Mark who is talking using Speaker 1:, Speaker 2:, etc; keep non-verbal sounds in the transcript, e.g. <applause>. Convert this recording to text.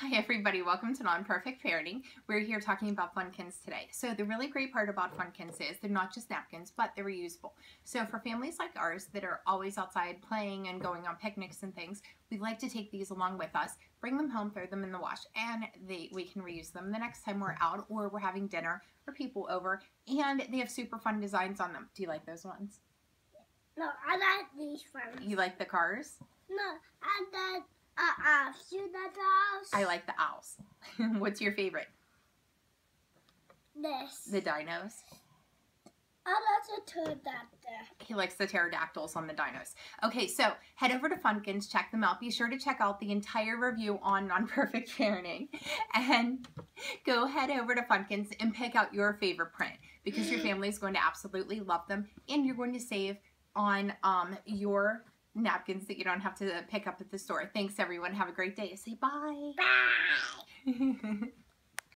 Speaker 1: Hi everybody, welcome to Non-Perfect Parenting. We're here talking about Funkins today. So the really great part about Funkins is they're not just napkins, but they're reusable. So for families like ours that are always outside playing and going on picnics and things, we like to take these along with us, bring them home, throw them in the wash, and they, we can reuse them the next time we're out or we're having dinner or people over, and they have super fun designs on them. Do you like those ones?
Speaker 2: No, I like these ones.
Speaker 1: You like the cars?
Speaker 2: No, I like uh, uh, shoot the dolls.
Speaker 1: I like the owls. <laughs> What's your favorite?
Speaker 2: this.
Speaker 1: The dinos.
Speaker 2: I like the pterodactyl.
Speaker 1: He likes the pterodactyls on the dinos. Okay, so head over to Funkins, check them out. Be sure to check out the entire review on Non-Perfect <laughs> Parenting. And go head over to Funkins and pick out your favorite print because your <gasps> family is going to absolutely love them and you're going to save on um, your napkins that you don't have to pick up at the store. Thanks everyone. Have a great day. Say bye.
Speaker 2: Bye. <laughs>